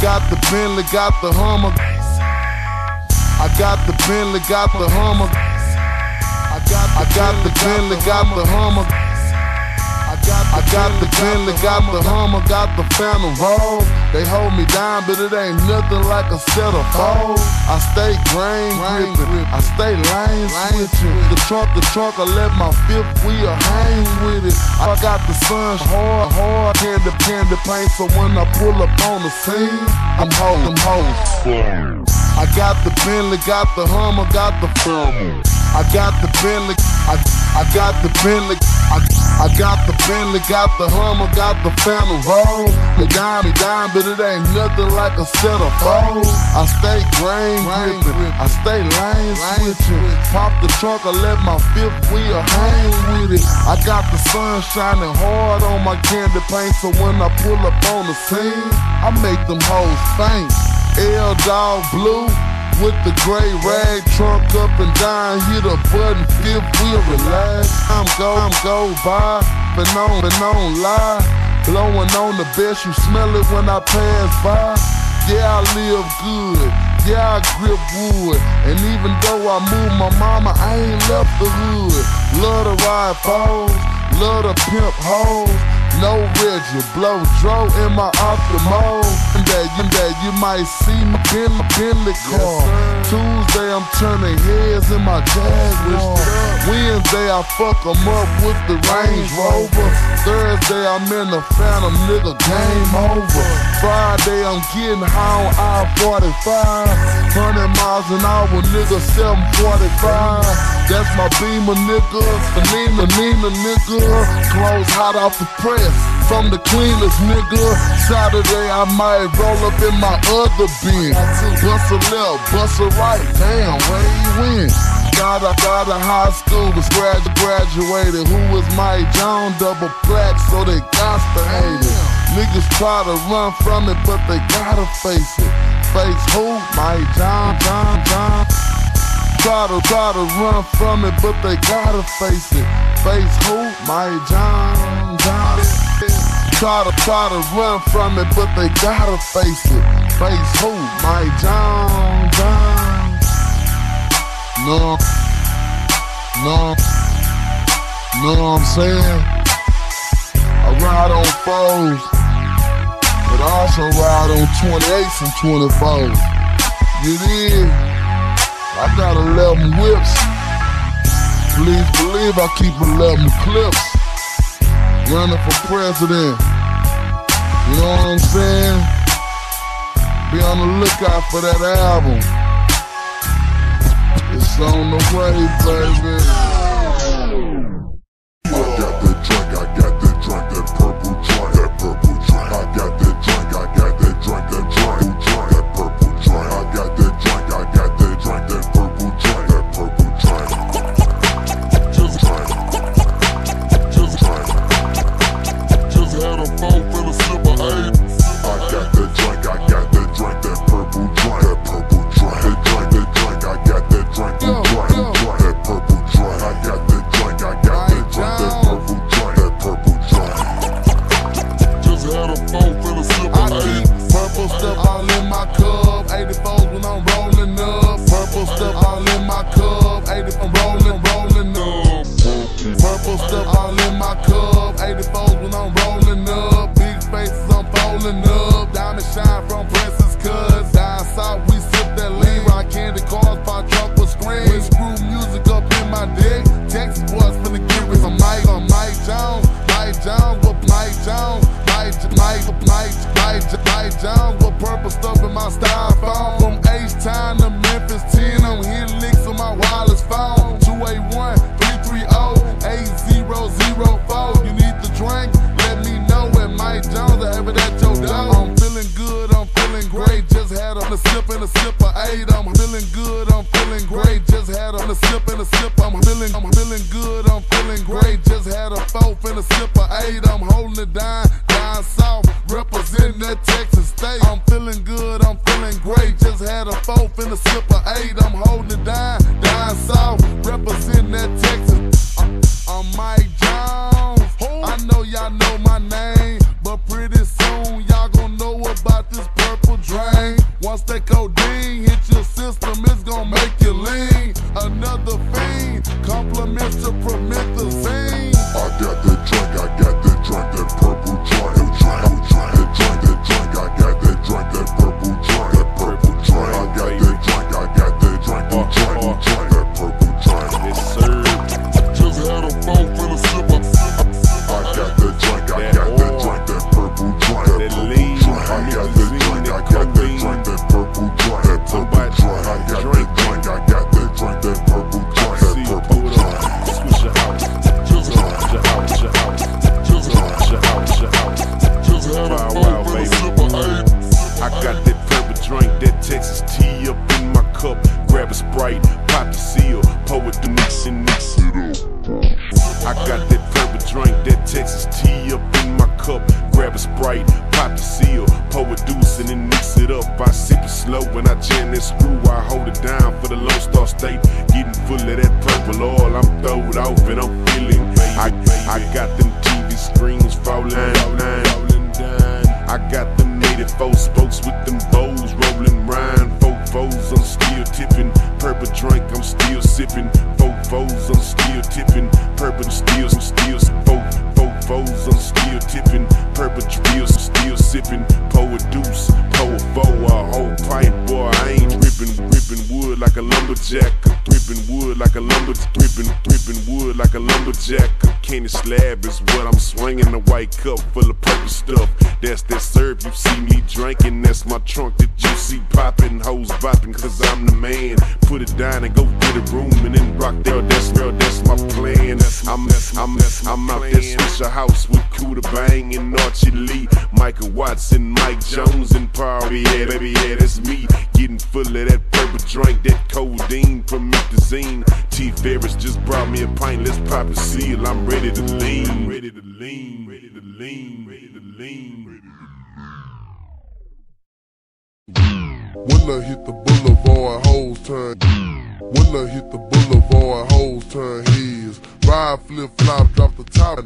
got the Bentley, got the Hummer. I got the Bentley, got the Hummer. I got, the Bentley, got the Hummer. I got the Bentley, got the Hummer, got the Phantom Roll. They hold me down, but it ain't nothing like a set of foes. I stay grain gripping, I stay lane switching. The trunk, the trunk, I let my fifth wheel hang with it. I got the sun hard, hard, candy, candy paint, so when I pull up on the scene, I'm holding, I'm. I got the Bentley, got the Hummer, got the Phantom. I got the Bentley, I, I got the Bentley, I, I got the Bentley, got the Hummer, got the Phantom Roll. Me down, me down, but it ain't nothing like a set of foes. I stay grain gripping, I stay lane switching. Pop the trunk, I let my fifth wheel hang with it. I got the sun shining hard on my candy paint, so when I pull up on the scene, I make them hoes faint. L Dog Blue with the gray rag, trunk up and down, hit a button, fifth wheel, relax. I'm go, I'm go by, been on, been on lie. Blowing on the best, you smell it when I pass by. Yeah, I live good, yeah, I grip wood. And even though I moved my mama, I ain't left the hood. Love to ride poles, love to pimp hoes. No Reggie, blow dro in my Optimo. And that you, that you might see my Bentley, Bentley car. Tuesday I'm turning heads in my Jaguar. Wednesday I fuck 'em up with the Range Rover. Thursday I'm in the Phantom, nigga, game over. Friday I'm getting high on I-45. 100 miles an hour, nigga, 745. That's my Beamer, nigga. Panina, Nina, nigga. Clothes hot off the press from the cleanest nigga. Saturday I might roll up in my other bin. Bust a left, bust a right. Damn, where you win? Got a, got a high school, was grad, graduated. Who was Mike John? Double black, so they got to hate it. Niggas try to run from it, but they gotta face it. Face who? Mike John, John, John. Try to, try to run from it, but they gotta face it. Face who? Mike John, John. Try to, try to run from it, but they gotta face it. Face who? Mike John, John. No, no, know what I'm saying? I ride on foes, but I also ride on 28s and 24s. You dig? I got 11 whips. Please believe I keep 11 clips. Running for president. You know what I'm saying? Be on the lookout for that album. It's on the way, baby. When I jam this screw. When I hit the boulevard, hoes turn. When I hit the boulevard, hoes turn heads. Ride flip flop, drop the top.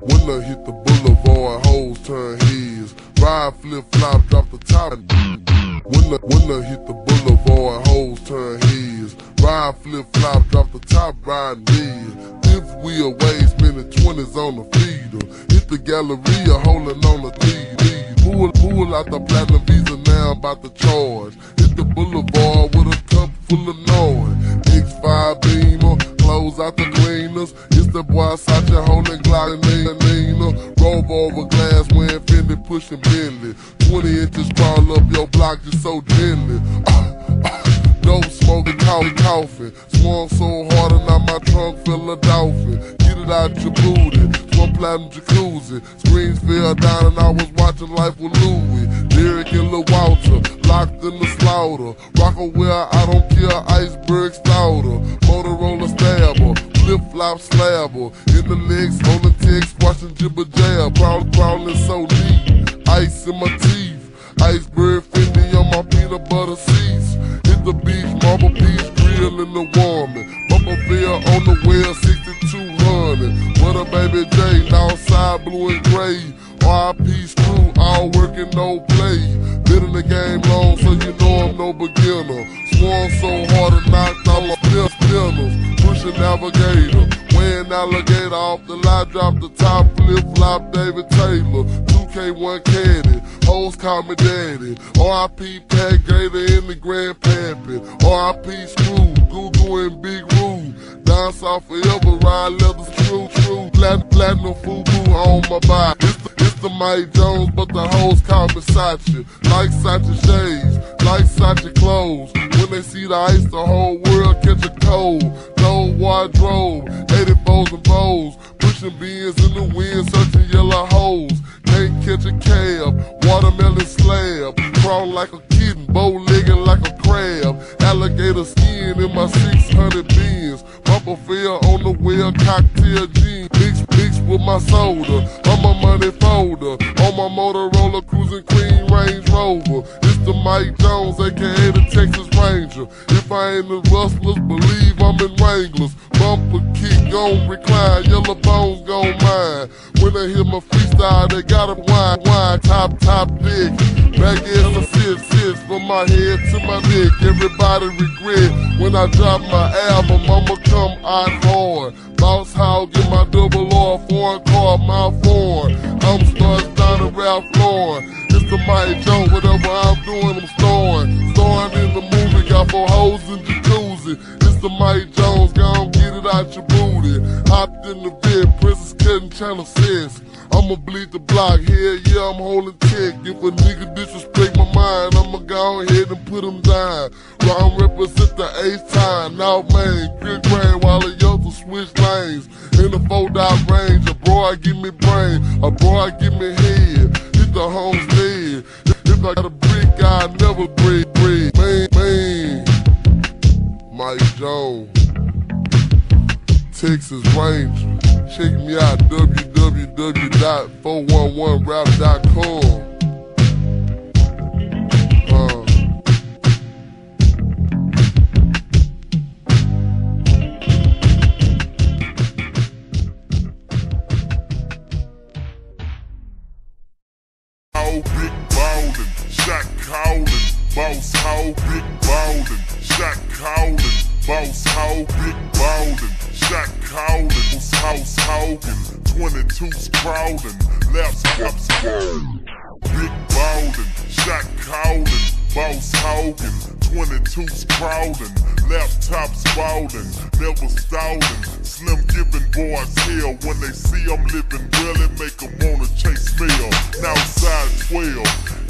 When I hit the boulevard, hoes turn heads. Ride flip flop, drop the top. When I, when I hit the boulevard, hoes turn heads. Ride flip flop, drop the top, riding mid. Fifth wheel waves, spinning twenties on the feeder. Hit the Galleria, holding on the lead. Pull, pull out the platinum visa, now about to charge. Hit the boulevard with a cup full of noise. X5 beamer, close out the cleaners. It's the boy Sacha holding Glock and Nina. Rove over glass, wearing Fendi, pushing Bentley. 20 inches crawl up your block just so gently. Dope ah, ah, smoking, coffee, coughing. Swung so hard and now my trunk dolphin. Get it out your booty. Platinum jacuzzi. Screens fell down and I was watching life with Louis. Derek and Lil Walter. Locked in the slaughter. Rocawear, I don't care. Iceberg stouter. Motorola stabber. Flip flop slabber. In the legs, rolling text, watching jibber jab. Crawling, crawling so neat. Ice in my teeth. Iceberg Fendi on my peanut butter seats. Hit the beach, marble beach, grill in the warming. Bumperville on the well, 6200. A baby J, outside blue and gray. RIP screw, all working, no play. Been in the game long, so you know I'm no beginner. Swung so hard and knocked all pills, spinners. Pushing navigator, weighing alligator off the lot, drop the top, flip flop, David Taylor. 2K1 caddy, hoes call me daddy. RIP Pat Gator in the Grand Pampin. RIP Screw, Goo Goo and Big Roo. Down south forever, ride leather, true, true. Plat- platinum fubu on my body. It's the, it's the Mike Jones, but the hoes call me Sachi. Like Sachi shades, like Sachi clothes. When they see the ice, the whole world catch a cold. No wardrobe, 84s and bows. Pushing beans in the wind, searching yellow holes. Can't catch a cab, watermelon slab. Crawl like a kitten, bow legged like a crab. Alligator skin in my 600 beans. Bumper fell on the well, cocktail jeans. Mix, mix with my soda. I'm a money folder. On my Motorola cruising Queen Range Rover. It's the Mike Jones, aka the Texas Ranger. If I ain't in Rustlers, believe I'm in Wranglers. Bumper kick, gon' recline, yellow bones gon' mine. When they hear my freestyle, they gotta wine, wine, top, top dick. Back as a sit, sits from my head to my neck. Everybody regret when I drop my album, I'ma come out hard. Bounce hog get my double R, foreign car, my foreign. I'm stars down to Ralph Lauren. It's the Mike Jones, whatever I'm doing, I'm storing. Storing in the movie, got four hoes in the. It's the Mike Jones, gon' get it out your booty. Hopped in the bed, princess cutting channel 6. I'm I'ma bleed the block. Hell yeah, I'm holding tech. If a nigga disrespect my mind, I'ma go ahead and put him down. I'm represent the eighth time. Now, man, good grain while the others switch lanes. In the four dot range, a bro, I give me brain. A bro, I give me head. Hit the home's dead. If I got a brick, I never break bread. Mike Jones. Texas Ranger. Check me out, www.411rap.com. big ballin', shot callin', boss how big ballin', shot callin', boss how big ballin', shot callin', was house hoggin', 22's crawlin', laps ups big ballin', shot callin', boss hoggin', 22's crawlin', laptops ballin', never stallin', slim giving boys hell when they see I'm living well, it make them wanna chase mail. Now side 12,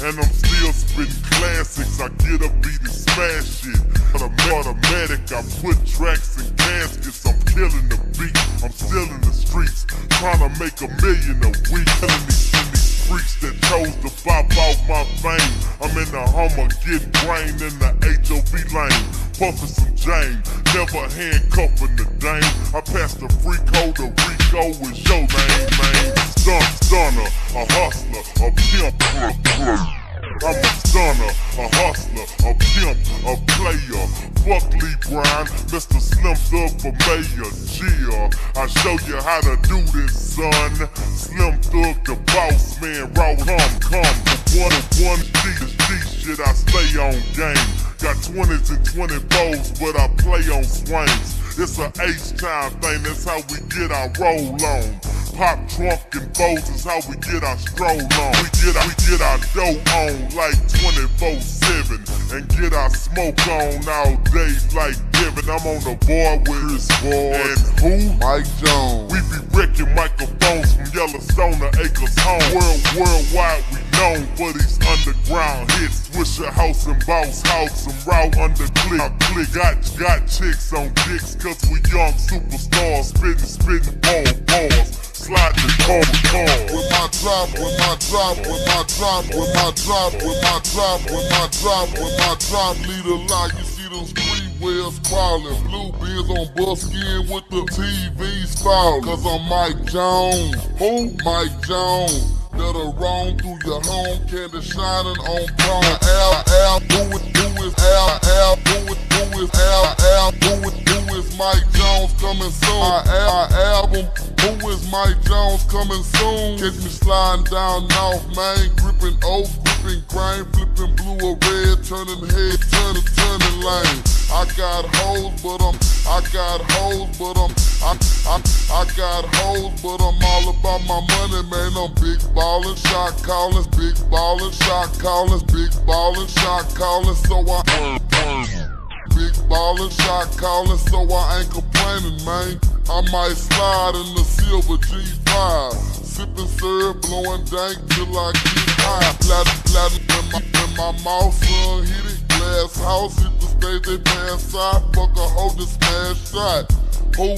and I'm still spitting classics. I get a beat and smash it. Automatic, I put tracks in caskets. I'm killing the beat, I'm still in the streets, trying to make a million a week. Killing these, these freaks that chose to pop off my fame. I'm in the Hummer, getting brain in the HOV lane. Puffin' some Jane, never handcuffin' the dame. I passed the free code to Rico is your name, man. Stun, stunner, a hustler, a pimp. I'm a stunner, a hustler, a pimp, a player. Fuck Lee Brown, Mr. Slim Thug for mayor. Yeah, I show you how to do this, son. Slim Thug, the boss man, raw come, come. One of one G, G shit, I stay on game. Got 20s and 24s, but I play on swings. It's a H-time thing, that's how we get our roll on. Pop trunk and bows is how we get our stroll on. We get our, we get our dough on like 24-7 and get our smoke on all day like Devin. I'm on the board with Chris Boy and who? Mike Jones. We be wrecking microphones from Yellowstone to Acres home. World, worldwide we known for these underground hits. Swishahouse and boss house and raw under click. I click. Got, got chicks on dicks cause we young superstars. Spitting, spitting ball, balls slide the car car. With my drop, with my drop, with my drop, with my drop, with my drop, with my drop, with my drop, lead a lot. See those crawling, blue beers on buskin with the TVs falling. Cause I'm Mike Jones. Who? Mike Jones. That'll roam through your home, candy shining on chrome. Al, Al, do it, do it, Al, Al, do it, do it, Al, Al, do it, do it. Mike Jones coming soon. My, my album, Who is Mike Jones coming soon? Catch me sliding down North Main, gripping oak, gripping grain, flipping blue or red, turning head, turning, turning lane. I got hoes, but I'm, I got hoes, but I'm, I, I, I got hoes, but I'm all about my money, man. I'm big ballin', shot callin', big ballin', shot callin', big ballin', shot callin', so I. Big ballin', shot callin', so I ain't complaining, man. I might slide in the silver G5. Sippin' syrup, blowin' dank till I get high. Platin', platin' in my, in my mouth, son, hit it. Glass house, hit the stage, they pass out. Fuck a hoe, just smash shot. Who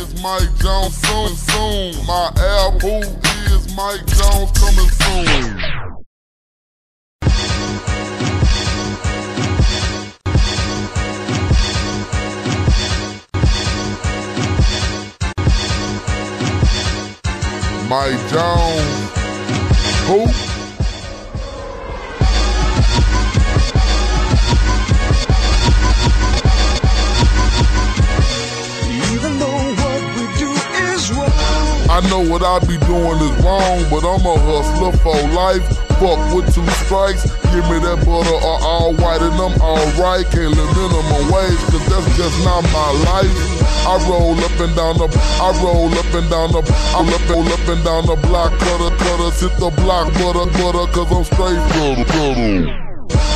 is Mike Jones soon, soon? My album, who is Mike Jones coming soon? Mike Jones. Who? Even though what we do is wrong. I know what I be doing is wrong, but I'm a hustler for life. Fuck with two strikes, give me that butter or all white and I'm alright. Can't live minimum wage, cause that's just not my life. I roll up and down the, I roll up and down the, I roll up and down the block, cutter, cutter, hit the block, butter, butter, cause I'm straight butter, butter.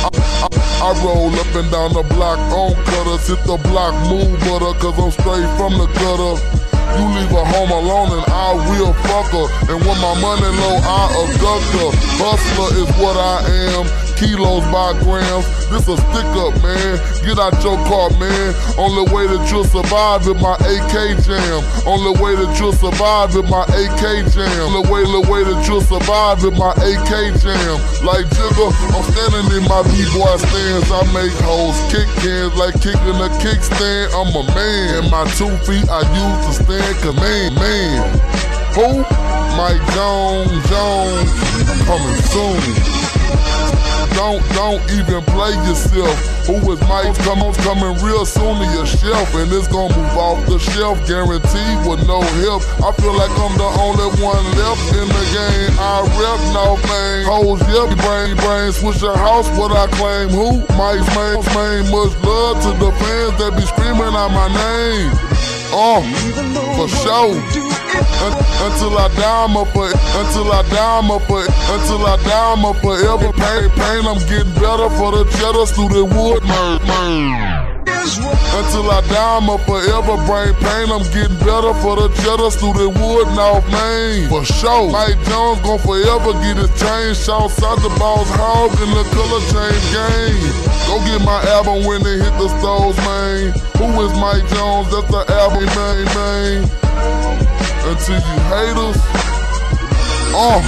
I, I, I roll up and down the block on cutters, hit the block, move butter, cause I'm straight from the gutter. You leave her home alone and I will fuck her. And when my money low, I abduct her. Hustler is what I am kilos by grams. This a stick up, man. Get out your car, man. Only way that you'll survive is my AK jam. Only way that you'll survive is my AK jam. Only way, the way that you'll survive is my AK jam. Like Jigga, I'm standing in my B-boy stands. I make hoes kick cans like kicking a kickstand. I'm a man. My two feet I use to stand command. Man. Who? Mike Jones, Jones, coming soon don't, don't even play yourself. Who is Mike coming, coming real soon to your shelf, and it's gonna move off the shelf, guaranteed with no help. I feel like I'm the only one left in the game. I rep no thing. Hoes, yep, brain, brain, switch your house, what I claim. Who? Mike's main, main, much love to the fans that be screaming out my name. Oh, for sure until I die, I'm for until I die, I'm for until I die, I'm forever pain, pain. I'm getting better for the cheddar through the wood, man, man. Until I die, I'ma forever bring pain. I'm getting better for the cheddar through the wood, North Main. For sure. Mike Jones gon' forever get his chain. Shout out the boss hog in the color change game. Go get my album when they hit the stores, man. Who is Mike Jones? That's the album, man, man until you haters. Uh.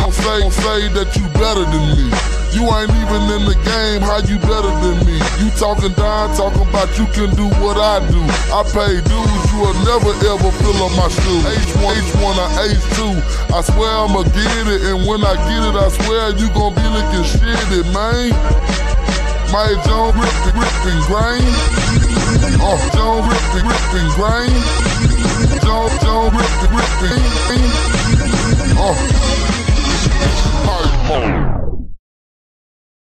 Don't say, don't say that you better than me. You ain't even in the game, how you better than me? You talking down, talking about you can do what I do. I pay dues, you will never ever fill up my shoe. H1, H1 or H2, I swear I'ma get it, and when I get it, I swear you gon' be looking shitty, man. My Jones ripping, ripping grain. Oh, Joe ripping, ripping grain. Joe, Joe ripping, ripping. Oh.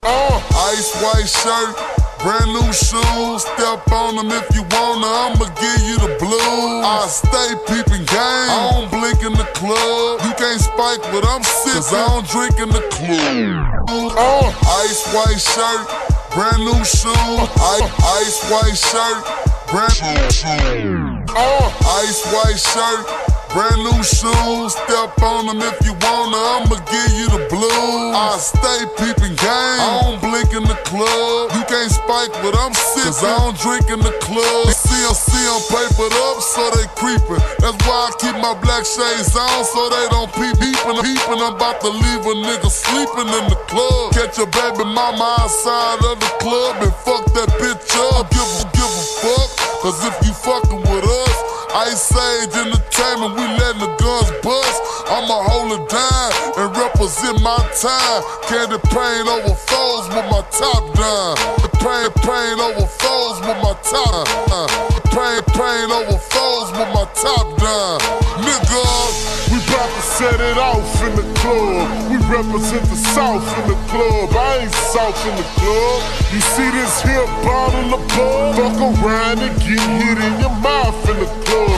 Oh, ice white shirt, brand new shoes. Step on them if you wanna, I'ma give you the blues. I stay peeping game, I don't blink in the club. You can't spike what I'm sipping, cause I don't drink in the club. Oh, ice white shirt. Brand new shoes, ice white shirt, brand new shoes. Uh, ice white shirt, Brand new shoes, step on them if you wanna, I'ma give you the blues. I stay peeping game, I don't blink in the club. You can't spike but I'm sipping, cause I don't drink in the club. See I'm papered up, so they creeping. That's why I keep my black shades on, so they don't peep. Peeping, peeping, I'm about to leave a nigga sleeping in the club. Catch your baby mama outside of the club and fuck that bitch up. Give a, give a fuck, cause if you fucking with us, Ice Age Entertainment, we letting the guns bust. I'ma hold it down and represent my time. Candy paint over foes with my top down. Paint, paint over foes with my top down. Paint, paint over foes with my top down. Nigga we about to set it off in the club. We represent the South in the club. I ain't South in the club. You see this here bottle of bug? Fuck around and get hit in your mouth in the club.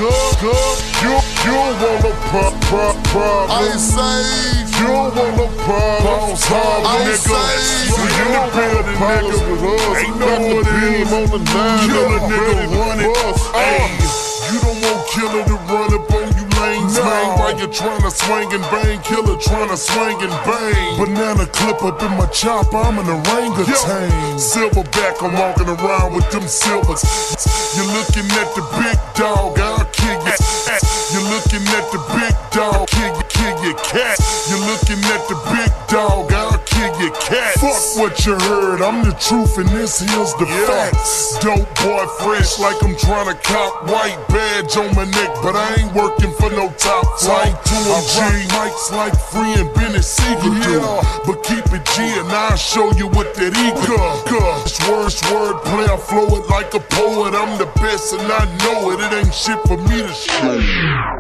You, you don't want no pop, pop, problem. I ain't say uh, you don't want no problems. I ain't say we in the building, nigga. With us. Ain't no it is. on the nine. Kill a nigga, run it. Hey, you don't want killer to run on you lanes, no. man. While you're trying to swing and bang, killer trying to swing and bang. Banana clip up in my chopper, I'm an orangutan. Silverback, I'm walking around with them silvers. You're looking at the big dog, I'll kill you. You're looking at the big dog, kill you, kill your cat. You're looking at the big dog, I'll kill your cat. Fuck what you heard, I'm the truth and this here's the yeah. facts. Dope boy fresh like I'm trying to cop white badge on my neck, but I ain't working for no top flight. To a G. mics like free and Benny Siegel yeah. do. But keep it G and I'll show you what that ego. Cause worst word play, I flow it like a poet. I'm the best and I know it. It ain't shit for me to show.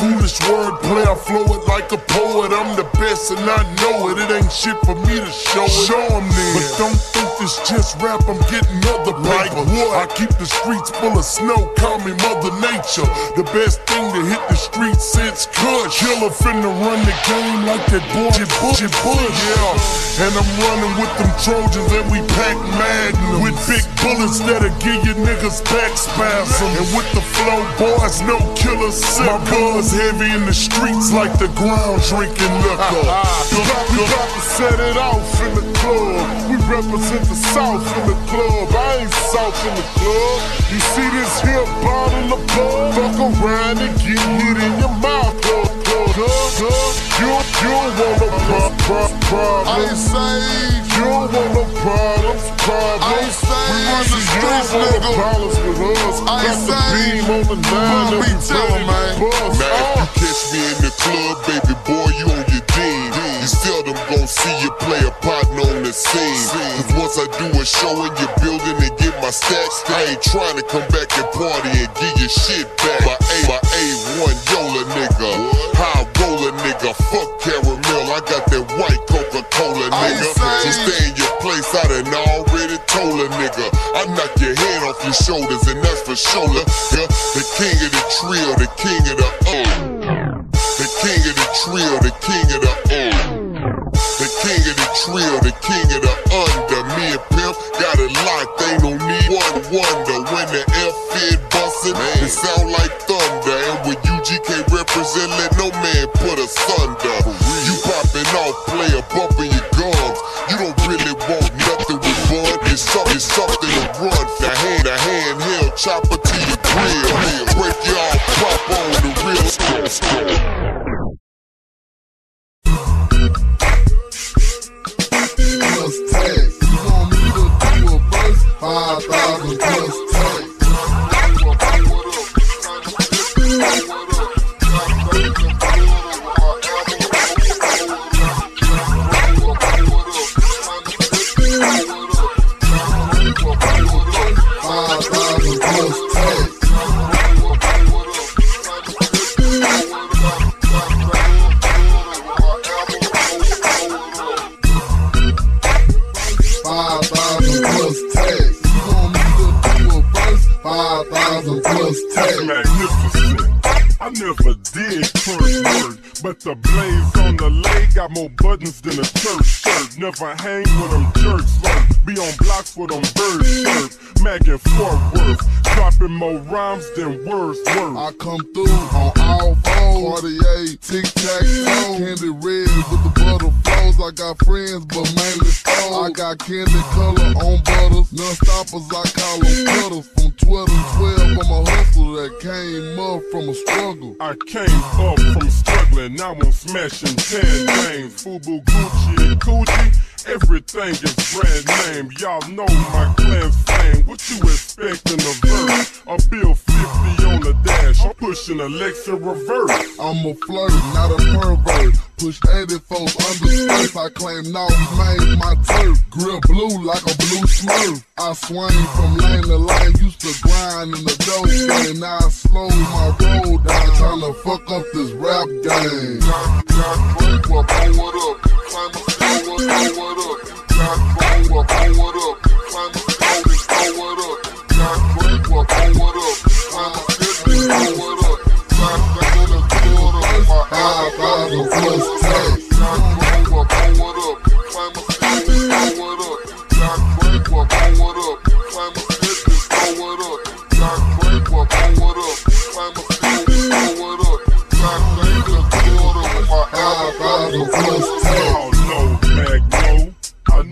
Foolish wordplay. I flow it like a poet. I'm the best and I know it. It ain't shit for me to show it. Show 'em then. But don't think this just rap. I'm getting other Like paper. what? I keep the streets full of snow. Call me Mother Nature. The best thing to hit the streets since Kush. Killer finna run the game like that boy Bush. Bush. Yeah. And I'm running with them Trojans and we pack magnums. With big bullets that'll give you niggas back spasm. And with the flow boys, no killer sip. My buzz heavy in the streets like the ground drinking liquor. we about we about to set it off in the club. We represent the South in the club. I ain't South in the club. You see this here bottle of blood? Fuck around and get hit in your mouth. Cuz, cuz, cuz, you, you want no pro- pro- problems. I ain't saved. You don't want no problems, problems. I ain't saying we run the you streets, don't want nigga. no Problems with us. I ain't Got the saying- beam on the nine Bobby, and we tell 'em, ready man. bust. Now if Oh. you catch me in the club, baby boy, you on your dean. See you play a partner on the scene. Cause once I do a show in your building and get my stacks, I ain't trying to come back and party and give your shit back. My A, my A1 Yola nigga, high roller nigga, fuck caramel. I got that white Coca-Cola I nigga. So stay in your place, I done already told a nigga. I knock your head off your shoulders and that's for sure. Yeah, the king of the trio, the king of the uh. The king of the trio, the king of the uh. The king of the trio, the king of the under. Me and Pimp got it locked, ain't no need one wonder. When the F fit bustin', it sound like thunder. And when UGK represent, let no man put asunder. You poppin' off, player bumping your gums. You don't really want nothing with bun. It's something, it's something to run. The hand, the handheld chopper to your grill. Break off, pop on the real. plus Five thousand plus shirt. Never hang with them pushing Alexa reverse. I'm a flirt, not a pervert. Push 80 folks under skirts. I claim North Main, my turf. Grill blue like a blue smurf. I swing from lane to lane. Used to grind in the dope and Now I slow my roll down. Trying to fuck up this rap game. Got, got drink, well, blow it up. Climb a up. Well, blow it up. Climb a up. Up.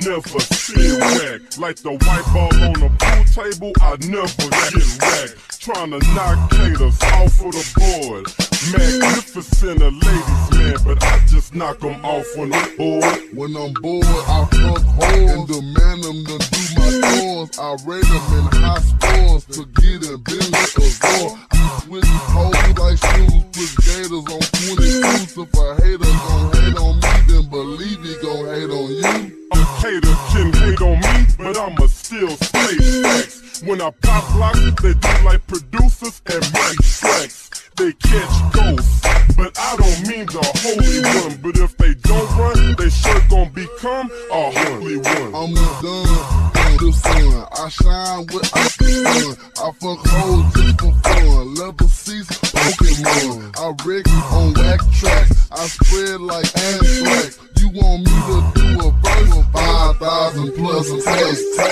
Never see whack. Like the white ball on the pool table, I never get whacked. Trying to knock haters off of the board. Magnificent a ladies man, but I just knock 'em off when I'm bored. When I'm bored, I fuck hoes and demand them to do my chores. I rate them in high scores to get in business or more. I switch hoes like shoes, put gators on 22s. If a hater gon' hate on me, then believe he gon' hate on you. A hater can hate on me, but I'ma still stay facts. When I pop locks, they do like producers and write tracks they catch ghosts. But I don't mean the holy one. But if they don't run, they sure gon' become a holy one. I'm done. The sun. I shine with I sun. I fuck hoes just for fun. Level C's Pokemon. I wreck on whack track. I spread like anthrax. You want me to do a verse? 5,000 plus a taste.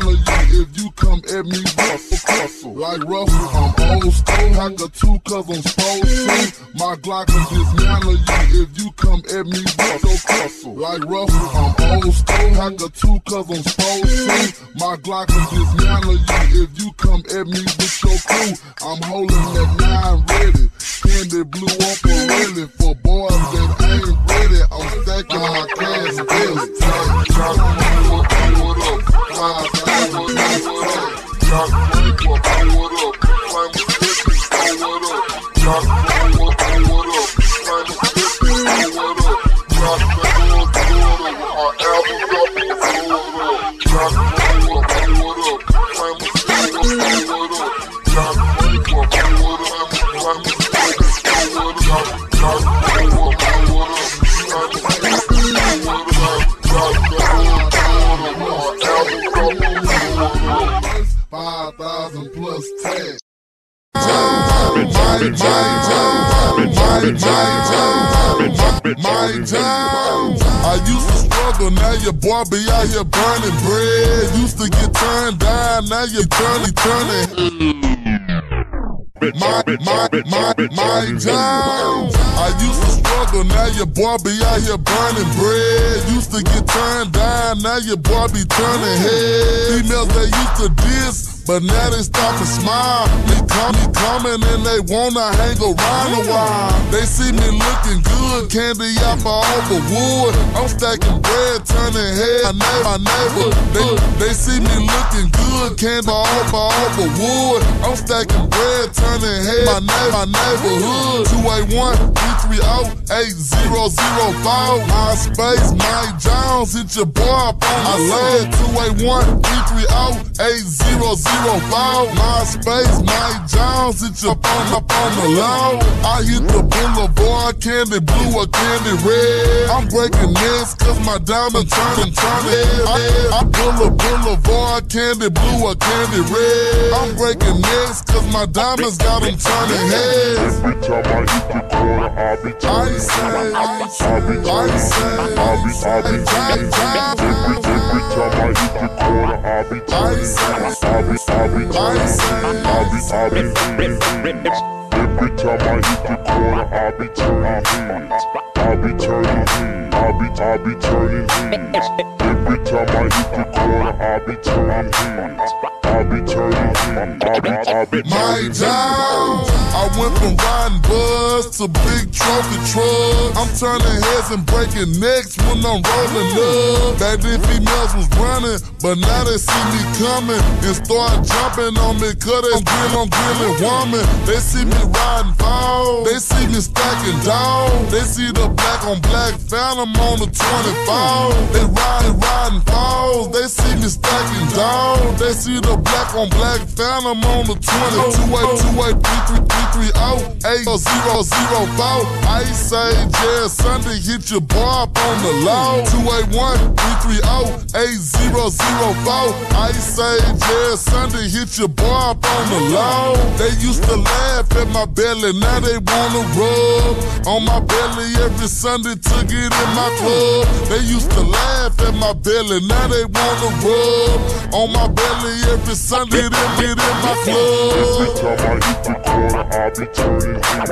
You if you come at me Russell Russell. Like Russell, I'm old school. Got two cause I'm supposed to. My Glock will dismantle you if you come at me Russell Russell. Like Russell, I'm old school. Got two cause I'm supposed to. My Glock will dismantle you if you come at me with your crew. I'm holding that nine ready. Candy blew up already for boys that ain't ready. I'm stacking my cash bills. Drop what, what up? Five thousand, what up? Drop what, what up? Climb a step, what up? Drop what, what up? Climb a step, what up? Drop I used to struggle, now your boy be out here burning bread. Used to get turned down, now you're turning, turning. My, my, my, my time. I used to struggle, now your boy be out here burning bread. Used to get turned down, now your boy be turning heads. Females they used to diss, but now they stop and smile. They come, me coming and they wanna hang around a mm. while. They see me looking good, candy apple over wood. I'm stacking bread, turning head. My neighbor. They, they see me looking good, candy over over wood. I'm stacking bread, turning head. My neighbor, my neighborhood. 281 330 8004. MySpace, Mike Jones, hit your boy up on my leg. 281 330 8004. MySpace, Mike Jones, hit your phone up on the low. I hit the boulevard, candy blue or candy red. I'm breaking necks cause my diamond turning, turning. I, I pull a boulevard, candy blue or candy red. I'm breaking necks cause my diamonds got them turning heads. Every time I hit the corner, I'll be I turning. say, I'll be I be turning. say, I'll be, I'll be turning. Every, every time I hit the corner, I'll be turning. I'll be, I'll be turning. I'll be, I'll be turning. Every time I hit the corner, I'll be turning heads. I'll be turning heads. I'll be, I'll be turning heads. Every time I hit the corner, I'll be turning heads. I'll be turning heads. I'll be, I'll be My turning time. heads. I went from riding buzz to big trophy truck. I'm turning heads and breaking necks when I'm rolling up. Back then females was running, but now they see me coming and start jumping on me. Cause they grill, I'm grilling woman. They see me riding fall. They see me stacking down. They see the black on black phantom on the 24. They riding, riding falls. They see me stacking down. They see the black on black phantom on the 20. 28, 28, 8 0 0 4. I say, yeah, Sunday, hit your bar up on the low. 281 330 8004. I say, yeah, Sunday, hit your bar up on the low. They used to laugh at my belly, now they wanna rub on my belly every Sunday to get in my club. They used to laugh at my belly, now they wanna rub on my belly every Sunday to get in my club. Every time I hit the corner, I'll be turning heads.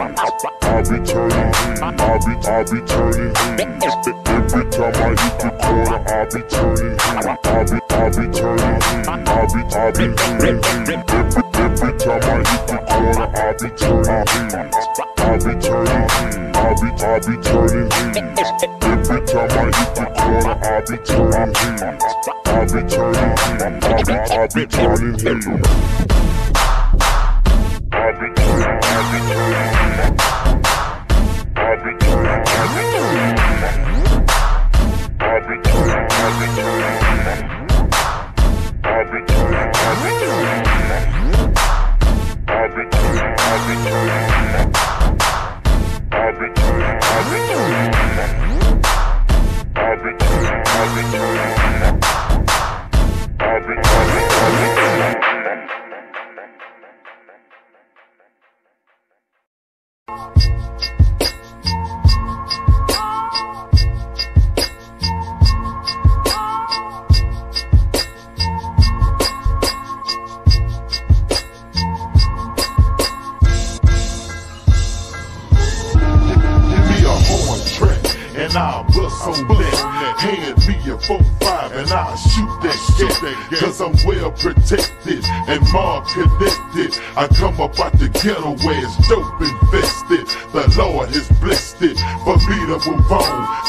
I'll be turning heads. I'll be, I'll be turning heads. Every time I hit the corner, I'll be turning heads. I'll be, I'll be turning heads. I'll be, I'll be turning heads. Every, every time I hit the corner, I'll be turning heads. I'll be turning heads. I'll be, I'll be turning heads. Every time I hit the corner, I'll be turning heads. I'll be turning heads. I'll be, I'll be turning turning, I'll be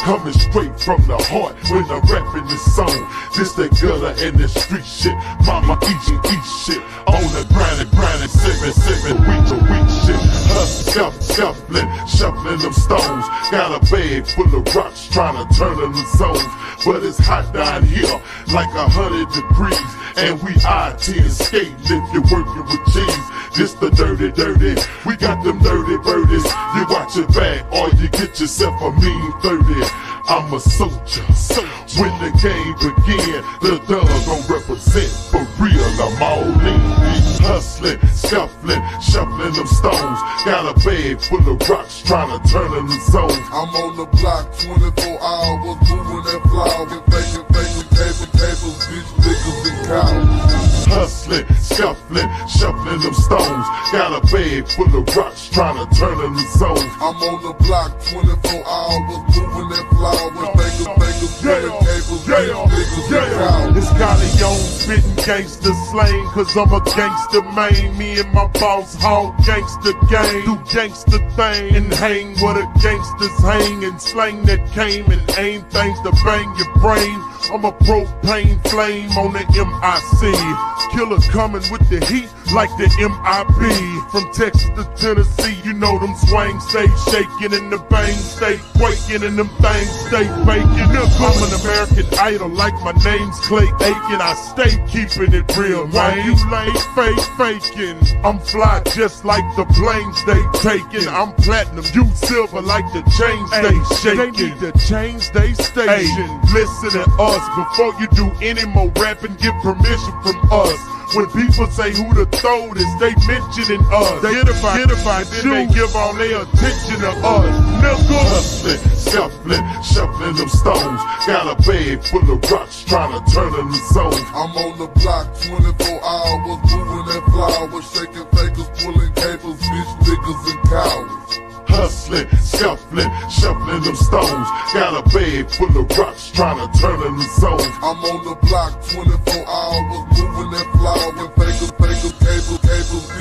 Coming straight from the heart when I'm rapping this song. This that gutter and the street shit. Mama eating, eat shit. On the grind and grind and seven, seven week to week shit. Hustle, scuff, scuffling, shuffling them stones. Got a bag full of rocks trying to turn them to zones. But it's hot down here like a hundred degrees. And we I-10 skating if you're working with cheese. This the dirty, dirty. Yourself a mean 30. I'm a soldier. When the game begin, the dog gon' represent for real. I'm all in. Hustling, scuffling, shuffling them stones. Got a bag full of rocks trying to turn them zones. I'm on the block 24 hours, moving that flower, cows. Hustling, scuffling, shuffling them stones. Got a bag full of rocks trying to turn them to zones. I'm on the block 24 hours, moving that flower, faking, faking, cables, bitch, niggas, and cows. It's Leon spitting gangster slang, cause I'm a gangster main. Me and my boss haul gangster gang, do gangster thing, and hang where the gangsters hang, and slang that came and aim things to bang your brain. I'm a propane flame on the MIC. Killer coming with the heat like the MIB. From Texas to Tennessee, you know them swings stay shaking and the bang stay quaking and them things stay faking. I'm an American idol like my name's Clay Aiken. I stay keeping it real, man. You lame fake faking. I'm fly just like the planes they taking. I'm platinum, you silver like the chains they shaking. They need to change they station. listen to us before you do any more rapping. Get permission from us. When people say who the throat is, they mentioning us. They get about, then they give all their attention to us. Nigga. Hustling, scuffling, shuffling them stones. Got a bag full of rocks trying to turn them to zones. I'm on the block 24 hours, moving that flower, shaking fakers, pulling cables, bitch, niggas, and cowards. Hustling, scuffling, shuffling them stones. Got a bag full of rocks trying to turn them to zones. I'm on the block 24 hours, moving that flower, fakers, fakers, cables, niggas.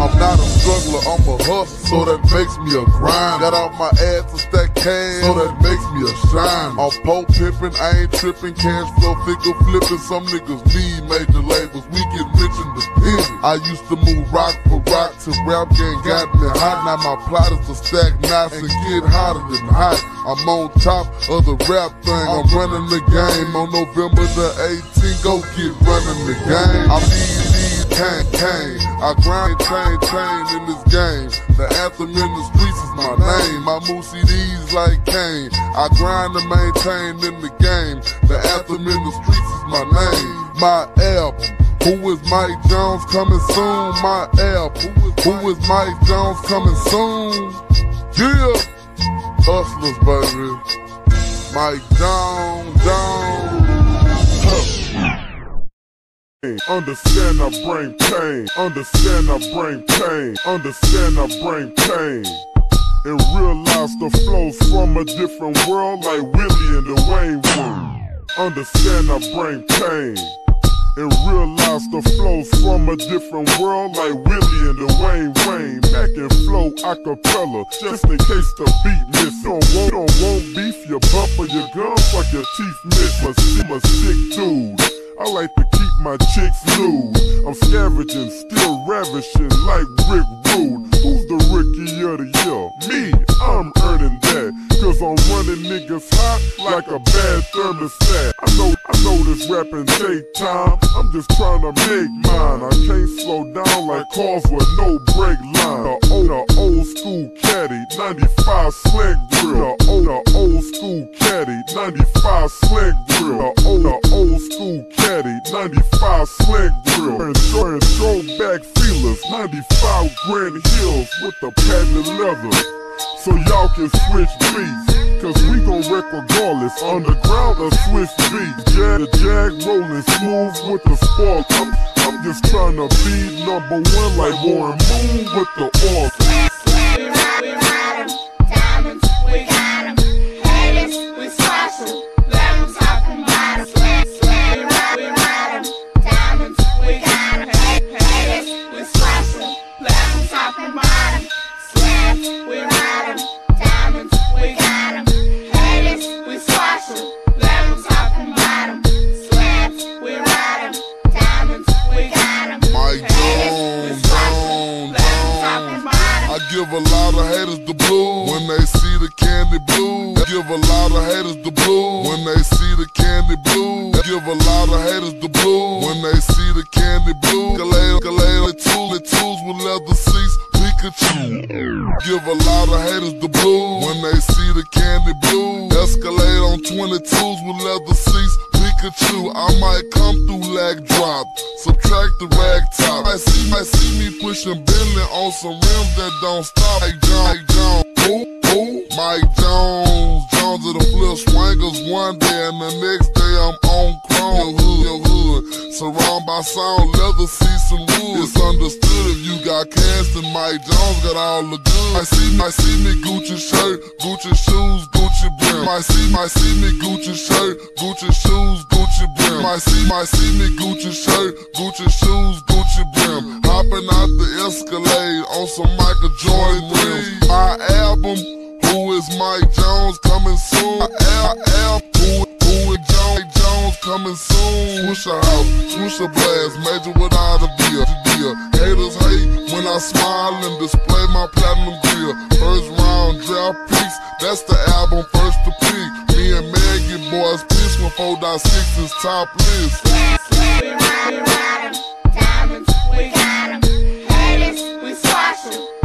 I'm not a struggler, I'm a hustler, so that makes me a grind. Got off my ass to stack cash, so that makes me a shine. On pole pimping, I ain't tripping, cash flow figure flipping. Some niggas need major labels, we get rich independent. I used to move rock for rock till rap game got me hot. Now my plot is to stack knots and get hotter than hot. I'm on top of the rap thing, I'm running the game. On November the 18th, go get running the game. I'm cane, cane. I grind, chain, chain in this game. The anthem in the streets is my name. I move CDs like Kane. I grind to maintain in the game. The anthem in the streets is my name. My album. Who is Mike Jones coming soon? My album. Who is Mike Jones coming soon? Yeah. Hustlers, baby. Mike Jones, Jones. Understand I bring pain. Understand I bring pain. Understand I bring pain. And realize the flows from a different world like Willie and the Wayne world. Understand I bring pain. And realize the flows from a different world like Willie and the Wayne Wayne. Back and flow acapella, just in case the beat miss. Don't want, don't want beef, your bump or your gun, fuck your teeth miss. But I'm a sick dude. I like to keep my chicks loose. I'm scavenging, still ravishing like Rick Rude. The rookie of the year? Me, I'm earning that. Cause I'm running niggas hot like a bad thermostat. I know, I know this rapping take time. I'm just trying to make mine. I can't slow down like cars with no brake line. The old, the old school caddy, 95 slick drill. The old, the old school caddy, 95 slick drill. The old, the old school caddy, 95 slick drill. And throw, throwback feelers, 95 grand heels with the patent leather so y'all can switch beats. Cause we gon' wreck regardless, underground or switch beats. Jag, the jag rolling smooth with the spark. I'm, I'm just trying to be number one like Warren Moon with the orc. We ride, we. Diamonds, we got 'em. Haters, we squash 'em. 'em we Give a lot of haters the blue when they see the candy blue. Escalade on 22s with leather seats. Pikachu, I might come through lag drop. Subtract the rag top. I see, I see me pushing Bentley on some rims that don't stop. Mike Jones, Mike Jones, who, who? Mike Jones, Jones of the flip swingers one day and the next day I'm on chrome. Hood, surrounded by sound, leather seats and wood. It's understood if you got cash, then Mike Jones got all the good. I see, I see me Gucci shirt, Gucci shoes, Gucci brim. I see, I see me Gucci shirt, Gucci shoes, Gucci brim. I see, I see me Gucci shirt, Gucci shoes, Gucci brim. Hopping out the Escalade on some Michael Jordan rims. My album, Who is Mike Jones coming soon? My al- album, coming soon. Swishahouse, Swisher blast, major without a deal. deal. Haters hate when I smile and display my platinum grill. First round draft picks, that's the album first to pick. Me and Maggie boys pitch when 4.6 is top list. We we ride 'em. Diamonds, we got 'em. Haters, we squash 'em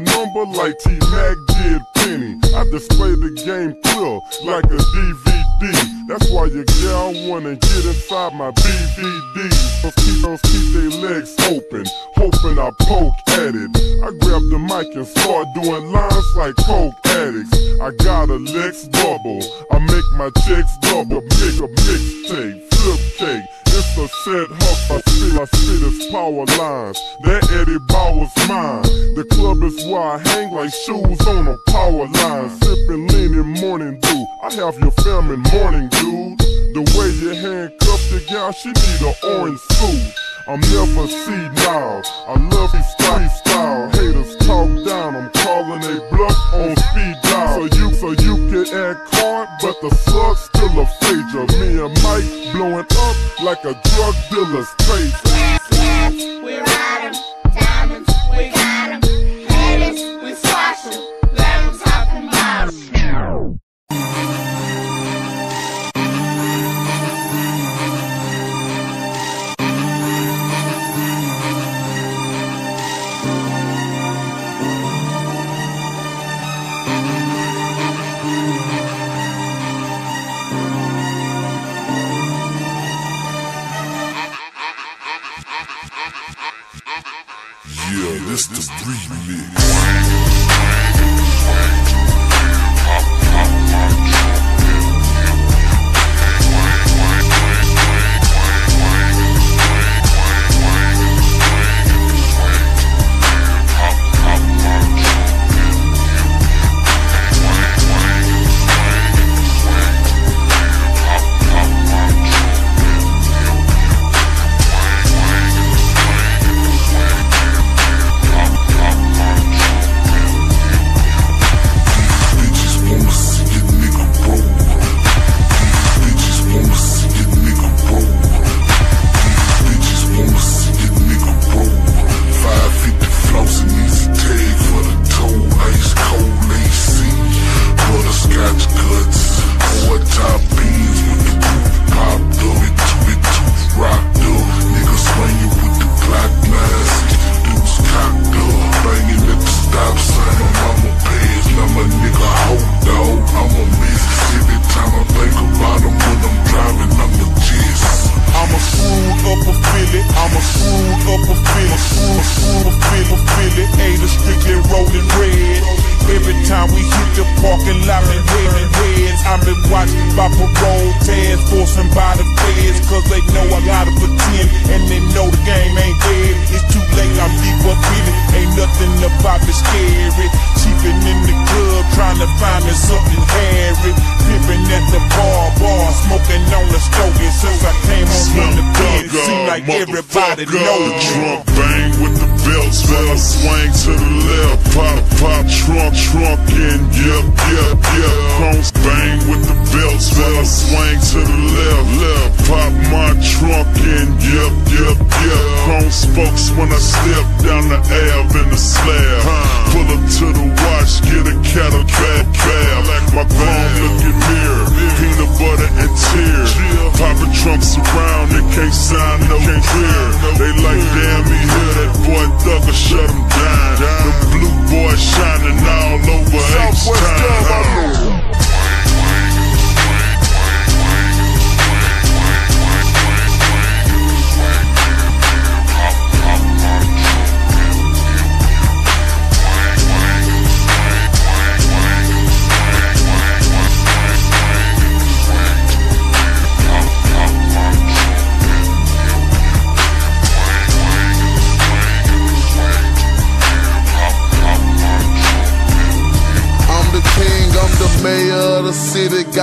my number, like T Mac did Penny. I display the game clear like a DVD. That's why your gal wanna get inside my BVD. Those keep, keep their legs open, hoping I poke at it. I grab the mic and start doing lines like coke addicts. I got a Lex bubble, I make my checks double, make a mixtape, flip cake. It's a set hustle, I spit, I spit his power lines. That Eddie Bauer's mine. The club is where I hang like shoes on a power line. Sipping lean in morning dew. I have your fam in morning, dude. The way you handcuff the gal, she need an orange suit. I'm never senile. I love his style. Haters talk down, I'm calling a bluff on speed dial. So you, so you can act hard, but the slug's still a phaser. Me and Mike blowing up like a drug dealer's taser.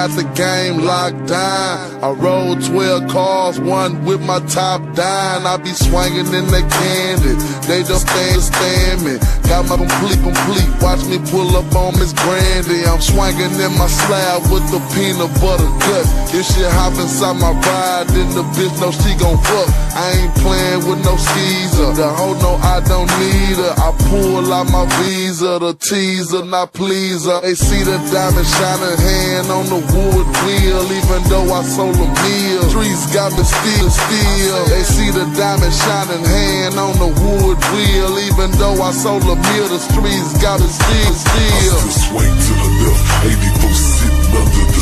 Got the game locked down. I roll 12 cars, one with my top down. I be swinging in the candy, they just stand, stand me. Got my complete, complete, watch me pull up on Miss Brandy. I'm swinging in my slab with the peanut butter cut. If she hop inside my ride, then the bitch know she gon' fuck. I ain't playing with no skeezer. The hoe know I don't need her. I pull out my visa, the teaser, not pleaser. They see the diamond shining hand on the wood wheel, even though I sold a meal. Streets got me steel, steel. They see the diamond shining hand on the wood wheel, even though I sold a meal. The streets got me still, I still. swing to the left, 84 sitting under the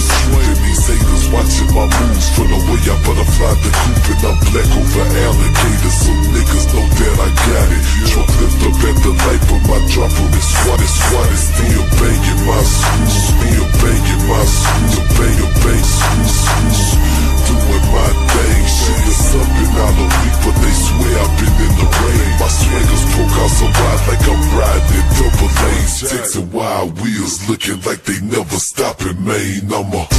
haters watching my moves from the way I butterfly the coop and I'm black over alligators. So niggas know that I got it. Truck lift up at the light, but my is squat is squat is stop in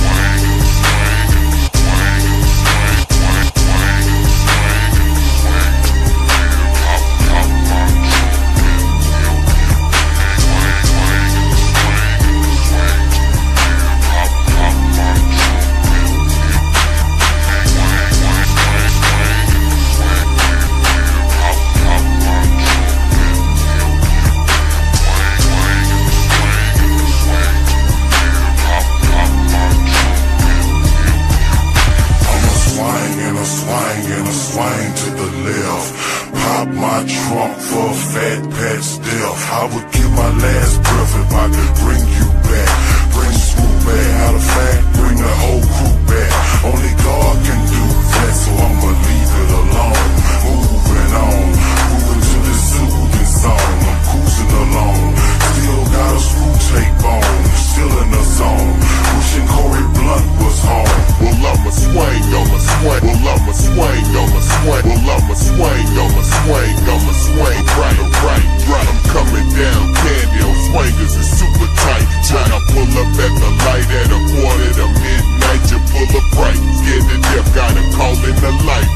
swingers. is super tight. When I pull up at the light at a quarter to midnight, you're full of bright. Scared to death, got a call in the light.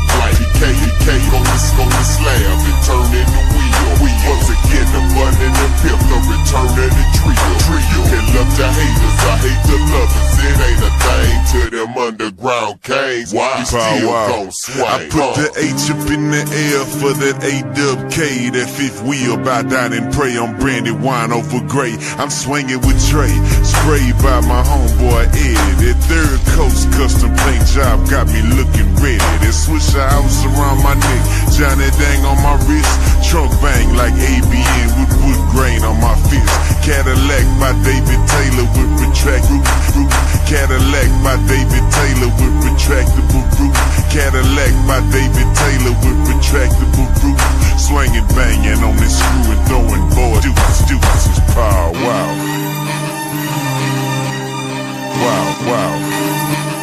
Came, he came on the, on the slab and turned in the wheel. We once again the bun and the pimp, the return of the trio. Trio. Can love the haters, I hate the lovers. It ain't a thing to them underground kings. Why? You still wow. gon' swing. I put the uh. H up in the air for that A-Dub-K, that fifth wheel, bow down and pray on brandy wine over gray. I'm swinging with Trae, sprayed by my homeboy Ed. That third coast custom paint job got me looking ready. That Swishahouse around my neck, Johnny Dang on my wrist, trunk bang like ABN with wood grain on my fist. Cadillac by David Taylor with retract roof. Cadillac by David Taylor with retractable roof. Cadillac by David Taylor with retractable roof. Swinging, banging on this screw and throwing boys. Deuces, deuces is power. Wow. Wow, wow.